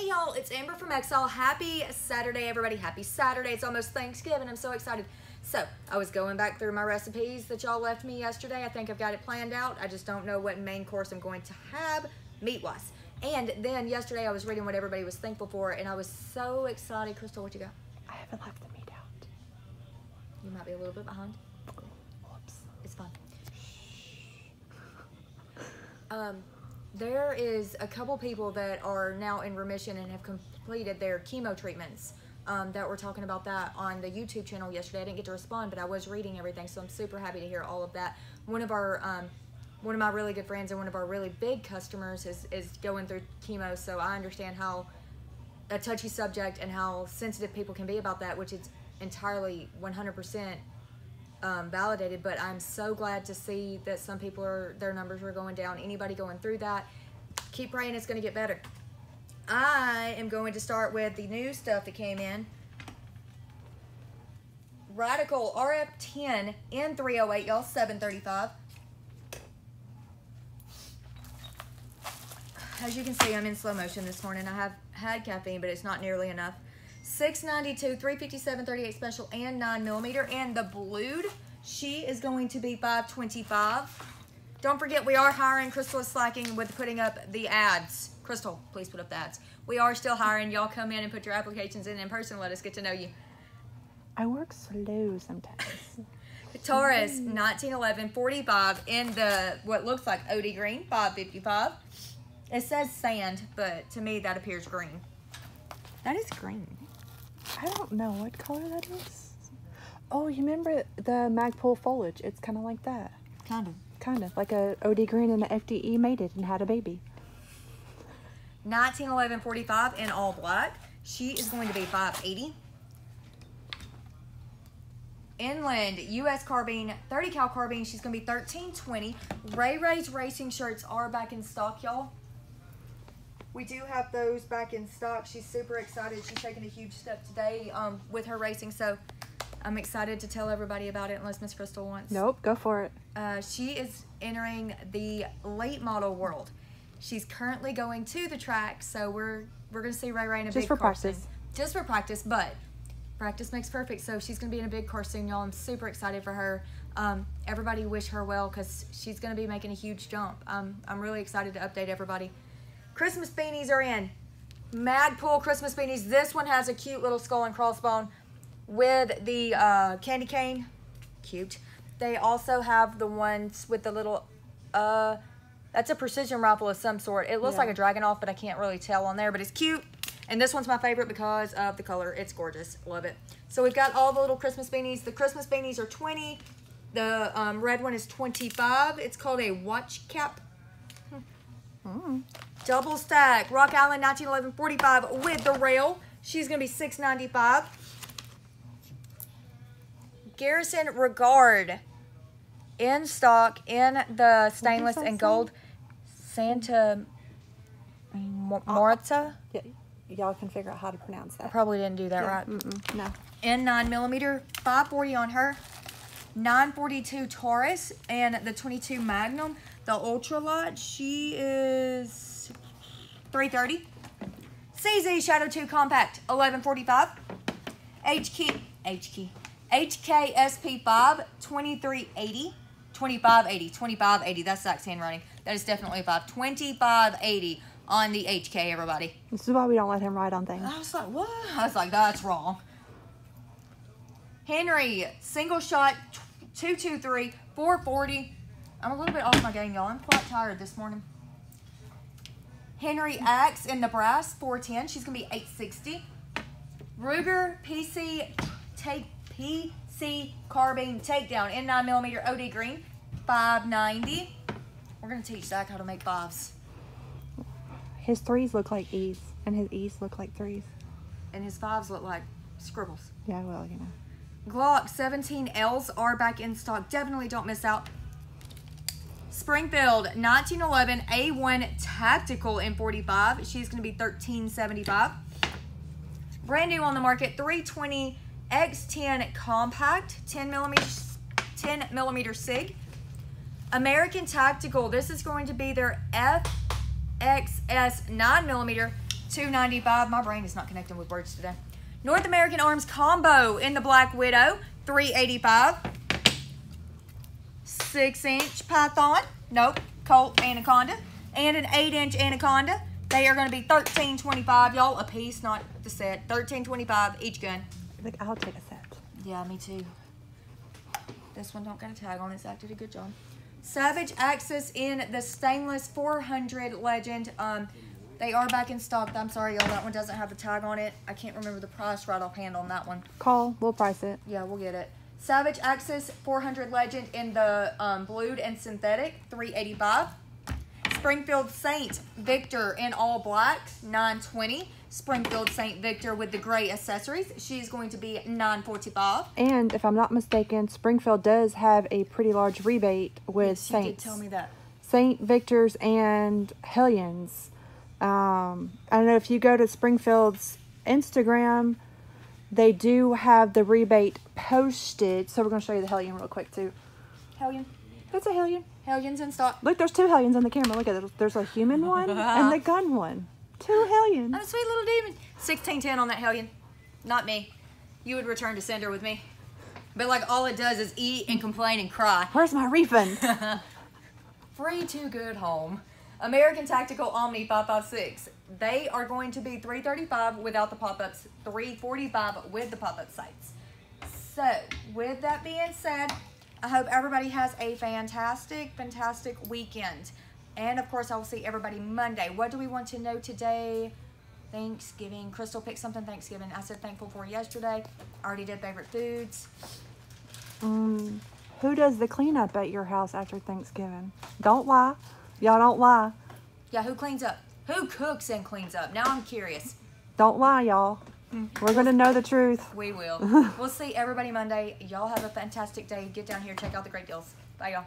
Hey y'all, it's Amber from Exile. Happy Saturday, everybody. Happy Saturday. It's almost Thanksgiving. I'm so excited. So, I was going back through my recipes that y'all left me yesterday. I think I've got it planned out. I just don't know what main course I'm going to have meat-wise. And then yesterday I was reading what everybody was thankful for, and I was so excited. Crystal, what you got? I haven't left the meat out. You might be a little bit behind. Whoops. It's fine. Um, there is a couple people that are now in remission and have completed their chemo treatments. Um, that were talking about that on the YouTube channel yesterday. I didn't get to respond, but I was reading everything, so I'm super happy to hear all of that. One of our, um, one of my really good friends and one of our really big customers is is going through chemo, so I understand how a touchy subject and how sensitive people can be about that, which is entirely 100% um, validated. But I'm so glad to see that some people are their numbers are going down. Anybody going through that, keep praying it's going to get better. I am going to start with the new stuff that came in. Radical RF10 N308, y'all, 735. As you can see, I'm in slow motion this morning. I have had caffeine, but it's not nearly enough. 692, 357, 38 special, and 9 millimeter. And the blued, she is going to be 525. Don't forget, we are hiring. Crystal is slacking with putting up the ads. Crystal, please put up the ads. We are still hiring. Y'all come in and put your applications in in person. Let us get to know you. I work slow sometimes. Taurus, 1911, 45 in the, what looks like OD green, 555. It says sand, but to me that appears green. That is green. I don't know what color that is. Oh, you remember the Magpul foliage? It's kind of like that. Kind of. Kind of like a OD green and the FDE mated and had a baby. 1911, 45 in all black. She is going to be 580. Inland US carbine, 30 cal carbine. She's going to be 1320. Ray Ray's racing shirts are back in stock, y'all. We do have those back in stock. She's super excited. She's taking a huge step today um, with her racing, so I'm excited to tell everybody about it unless Miss Crystal wants. Nope, go for it. Uh, she is entering the late model world. She's currently going to the track, so we're we're gonna see Ray Ray in a Just big for car practice. soon. Just for practice, but practice makes perfect. So she's gonna be in a big car soon, y'all. I'm super excited for her. Um, everybody wish her well because she's gonna be making a huge jump. Um, I'm really excited to update everybody. Christmas beanies are in. Magpul Christmas beanies. This one has a cute little skull and crossbone with the uh, candy cane. Cute. They also have the ones with the little, uh, that's a precision rifle of some sort. It looks Yeah. like a Dragunov, but I can't really tell on there, but it's cute. And this one's my favorite because of the color. It's gorgeous. Love it. So we've got all the little Christmas beanies. The Christmas beanies are 20. The um, red one is 25. It's called a watch cap. Double stack. Rock Island 1911 45 with the rail. She's going to be 695. Girsan Regard in stock in the stainless and gold Santa. Yeah, y'all can figure out how to pronounce I that. probably didn't do that Yeah, right. Mm-mm, no. in 9 millimeter 540 on her 942 taurus and the 22 magnum the ultra ultralight she is 330 cz shadow 2 compact 1145 hk hk hksp5 2380 2580 2580 that's Zach's handwriting that is definitely a 5 2580 on the hk everybody This is why we don't let him write on things. I was like, what? I was like, that's wrong. Henry, single shot, 223, 440. I'm a little bit off my game, y'all. I'm quite tired this morning. Henry Axe in the brass, 410. She's going to be 860. Ruger PC take PC carbine takedown in 9 millimeter OD green, 590. We're going to teach Zach how to make fives. His threes look like E's, and his E's look like threes. And his fives look like scribbles. Yeah, well, you know. Glock 17Ls are back in stock. Definitely don't miss out. Springfield 1911 A1 Tactical in 45. She's going to be 1375. Brand new on the market 320 X10 Compact 10 millimeters 10 millimeter SIG. American Tactical. This is going to be their FXS 9 millimeter two ninety five. My brain is not connecting with words today. North American Arms combo in the Black Widow, three eighty five. Six inch Python, nope, Colt Anaconda, and an eight inch Anaconda. They are going to be thirteen twenty five, y'all, a piece, not the set. Thirteen twenty five each gun. Like I'll take a set. Yeah, me too. This one don't got a tag on it. Zach did a good job. Savage Axis in the stainless 400 Legend. Um, they are back in stock. I'm sorry, y'all. That one doesn't have the tag on it. I can't remember the price right offhand on that one. Call. We'll price it. Yeah, we'll get it. Savage Axis 400 Legend in the um, blued and synthetic, 385. Springfield Saint Victor in all black, 920. Springfield Saint Victor with the gray accessories. She's going to be 945. And if I'm not mistaken, Springfield does have a pretty large rebate with She did Saints. tell me that. Saint Victor's and Hellions. Um, I don't know if you go to Springfield's Instagram, they do have the rebate posted. So we're going to show you the Hellion real quick too. Hellion. That's a Hellion. Hellions in stock. Look, there's two Hellions on the camera. Look at it. There's a human one and the gun one. Two Hellions. I'm a sweet little demon. 1610 on that Hellion. Not me. You would return to sender with me. But like all it does is eat and complain and cry. Where's my refund? Free to good home. American Tactical Omni 556. They are going to be 335 without the pop-ups, 345 with the pop-up sights. So, with that being said, I hope everybody has a fantastic, fantastic weekend. And of course, I will see everybody Monday. What do we want to know today? Thanksgiving. Crystal picked something Thanksgiving. I said thankful for yesterday. I already did favorite foods. um, who does the cleanup at your house after Thanksgiving? Don't lie. Y'all don't lie. Yeah, who cleans up? Who cooks and cleans up? Now I'm curious. Don't lie, y'all. We're going to know the truth. We will. we'll see everybody Monday. Y'all have a fantastic day. Get down here, check out the great deals. Bye, y'all.